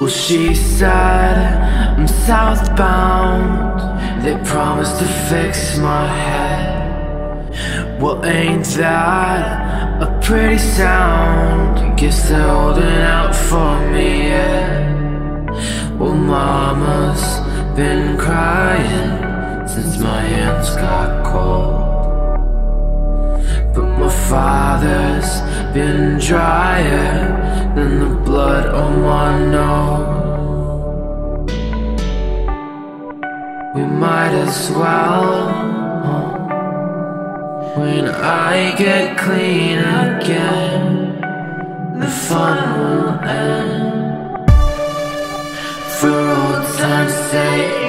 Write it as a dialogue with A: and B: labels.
A: Well, she said I'm southbound. They promised to fix my head. Well, ain't that a pretty sound? Guess they're holding out for me, yeah. Well, mama's been crying since my hands got cold. But my father's been drier might as well when I get clean again. The fun will end for old time's sake.